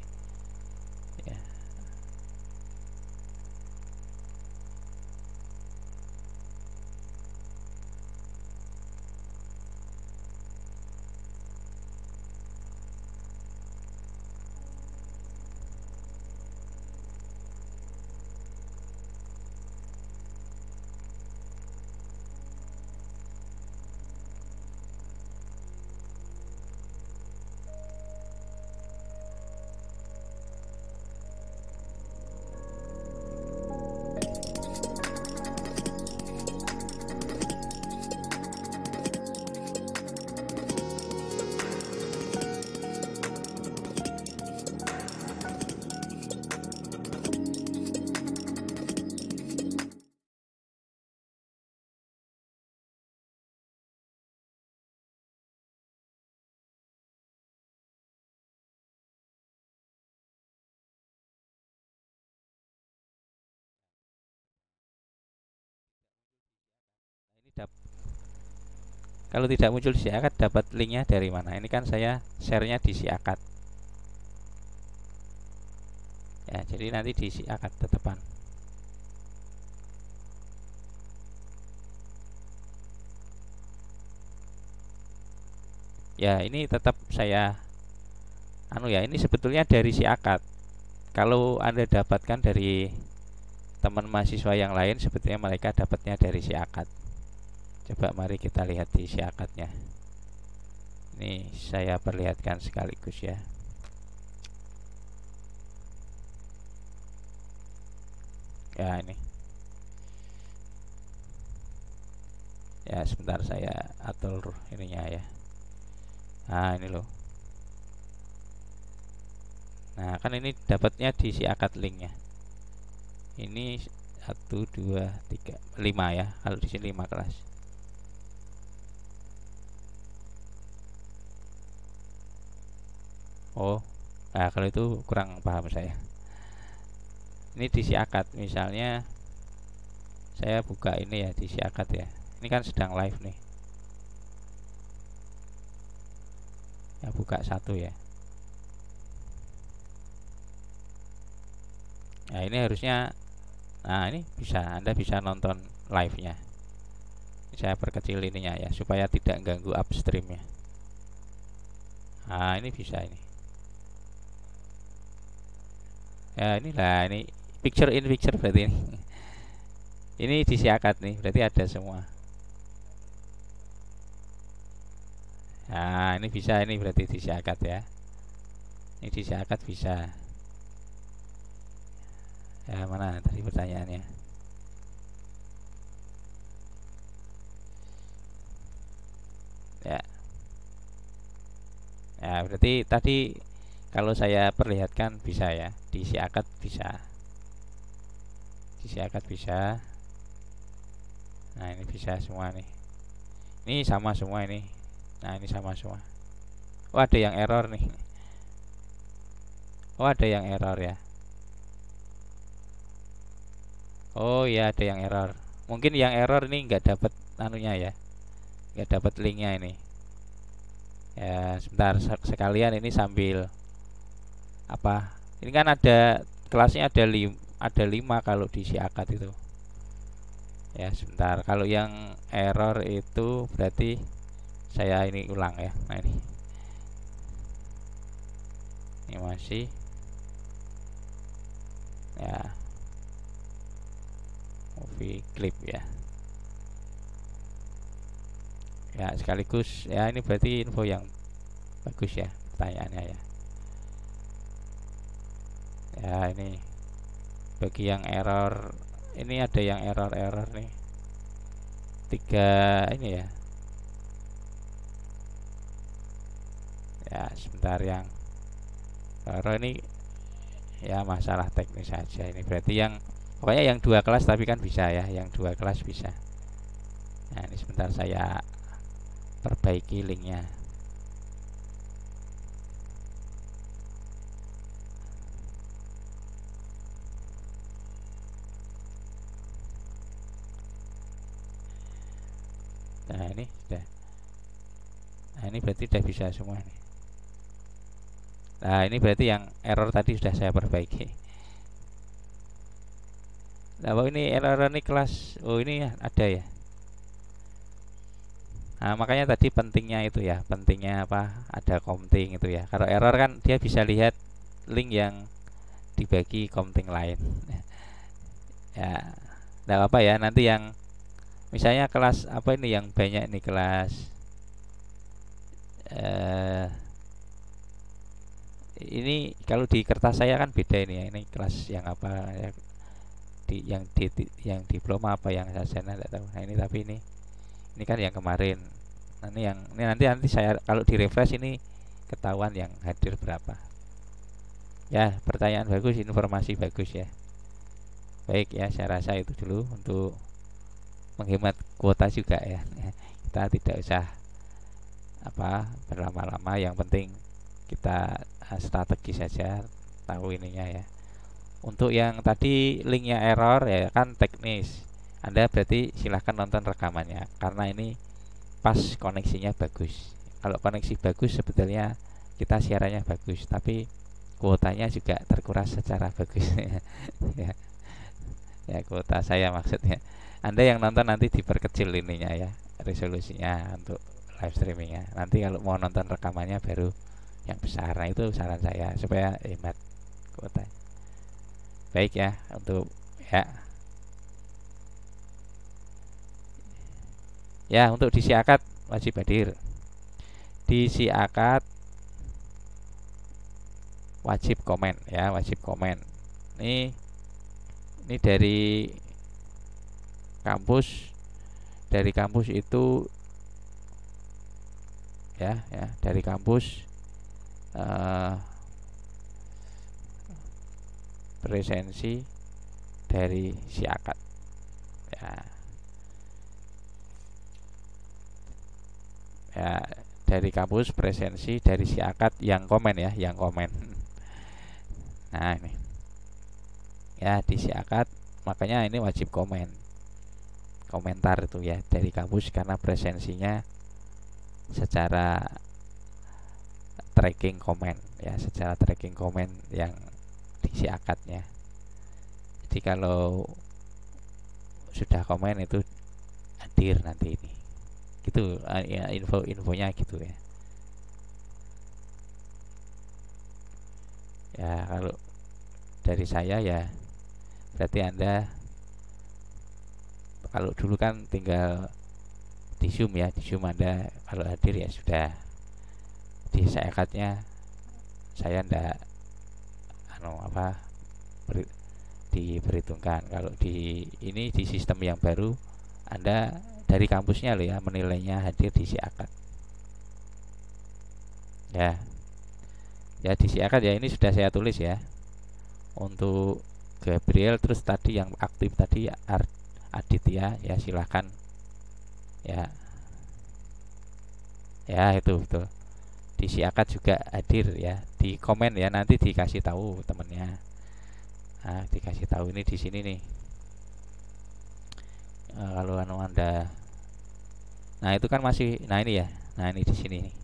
Speaker 1: kalau tidak muncul di siakat dapat linknya dari mana? Ini kan saya sharenya di siakat. Ya jadi nanti di siakat tetepan ya ini tetap saya anu ya ini sebetulnya dari siakat. Kalau anda dapatkan dari teman mahasiswa yang lain sebetulnya mereka dapatnya dari siakat Coba mari kita lihat di syakatnya. Ini saya perlihatkan sekaligus ya. Ya ini. Ya sebentar saya atur ininya ya. Nah ini loh. Nah kan ini dapatnya di si akad linknya. Ini satu dua tiga lima ya. Kalau di sini lima kelas. Oh. Nah kalau itu kurang paham saya. Ini diisi akad misalnya saya buka ini ya diisi akad ya. Ini kan sedang live nih. Ya buka satu ya. Nah ini harusnya nah ini bisa anda bisa nonton live nya saya perkecil ininya ya supaya tidak ganggu upstreamnya. Nah ini bisa ini ya inilah ini picture in picture berarti ini. Ini disiakat nih berarti ada semua. Nah ini bisa ini berarti disiakat ya. Ini disiakat bisa. Ya mana tadi pertanyaannya? Ya. Ya berarti tadi kalau saya perlihatkan bisa ya diisi akad bisa. Diisi akad bisa. Nah ini bisa semua nih. Ini sama semua ini. Nah ini sama semua. Oh ada yang error nih. Oh ada yang error ya. Oh ya ada yang error. Mungkin yang error ini nggak dapat anunya ya. Nggak dapat linknya ini. Ya sebentar sekalian ini sambil apa? Ini kan ada kelasnya ada lim, ada lima kalau diisi akad itu. Ya sebentar. Kalau yang error itu berarti saya ini ulang ya. Nah ini. Ini masih. Ya. Movie clip ya. Ya sekaligus. Ya ini berarti info yang bagus ya pertanyaannya ya ya ini bagi yang error ini ada yang error-error nih. Tiga ini ya. Ya sebentar yang error ini ya masalah teknis saja ini. Berarti yang pokoknya yang dua kelas tapi kan bisa ya yang dua kelas bisa. Nah ini sebentar saya perbaiki linknya nah ini sudah nah ini berarti sudah bisa semua nih. Nah ini berarti yang error tadi sudah saya perbaiki. Nah ini error ini kelas? Oh ini ya ada ya? Nah makanya tadi pentingnya itu ya pentingnya apa? Ada komting itu ya. Kalau error kan dia bisa lihat link yang dibagi komting lain. Ya tidak apa ya nanti yang misalnya kelas apa ini yang banyak ini? Kelas eh, ini kalau di kertas saya kan beda ini ya. Ini kelas yang apa ya di yang di yang diploma apa yang sarjana tidak tahu. Nah ini tapi ini ini kan yang kemarin. Nanti yang ini nanti nanti saya kalau di refresh ini ketahuan yang hadir berapa. Ya pertanyaan bagus informasi bagus ya. Baik ya saya rasa itu dulu untuk menghemat kuota juga ya. Kita tidak usah apa berlama-lama. Yang penting kita eh, strategi saja tahu ininya ya. Untuk yang tadi linknya error ya kan teknis. Anda berarti silahkan nonton rekamannya karena ini pas koneksinya bagus. Kalau koneksi bagus sebetulnya kita siarannya bagus tapi kuotanya juga terkuras secara bagus. Ya ya kuota saya maksudnya anda yang nonton nanti diperkecil ininya ya resolusinya untuk live streamingnya. Nanti kalau mau nonton rekamannya baru yang besar. Nah itu saran saya supaya hemat kuota. Baik ya untuk ya. Ya untuk diisi akad wajib hadir. Diisi akad wajib komen ya wajib komen. Ini ini dari kampus. Dari kampus itu ya ya dari kampus uh, presensi dari si akad ya. Ya dari kampus presensi dari si akad yang komen ya yang komen. Nah ini. Ya di si akad makanya ini wajib komen komentar itu ya dari kampus karena presensinya secara tracking komen ya secara tracking komen yang diisi akadnya. Jadi kalau sudah komen itu hadir nanti ini. Gitu eh, ya info infonya gitu ya. Ya kalau dari saya ya berarti anda kalau dulu kan tinggal di zoom ya di zoom anda. Kalau hadir ya sudah. Di seakatnya saya ndak anu apa ber, diperhitungkan. Kalau di ini di sistem yang baru anda dari kampusnya loh ya menilainya hadir di siakat ya. Ya di siakat ya ini sudah saya tulis ya. Untuk Gabriel terus tadi yang aktif tadi Art Aditya ya silahkan ya. Ya itu betul. Di siakat juga hadir ya. Di komen ya. Nanti dikasih tahu temennya. Nah dikasih tahu ini di sini nih. Nah, kalau anu anda. Nah itu kan masih nah ini ya. Nah ini di sini nih.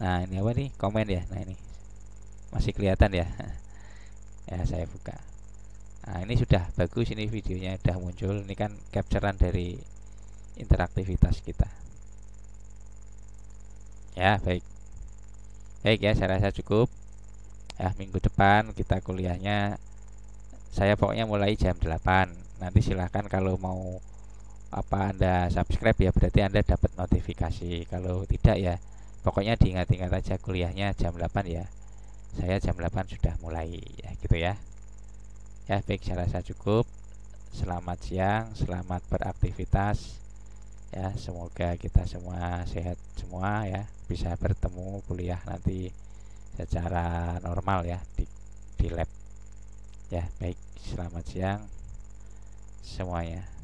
Speaker 1: Nah ini apa nih? Komen ya. Nah ini. Masih kelihatan ya. Ya saya buka Nah, ini sudah bagus ini videonya sudah muncul. Ini kan capturean dari interaktivitas kita. Ya, baik. Baik ya, saya rasa cukup. Ya, minggu depan kita kuliahnya saya pokoknya mulai jam 8. Nanti silahkan kalau mau apa Anda subscribe ya berarti Anda dapat notifikasi. Kalau tidak ya pokoknya diingat-ingat aja kuliahnya jam 8 ya. Saya jam 8 sudah mulai ya gitu ya ya baik saya rasa cukup. Selamat siang selamat beraktivitas. Ya semoga kita semua sehat semua ya. Bisa bertemu kuliah nanti secara normal ya di, di lab. Ya baik selamat siang semuanya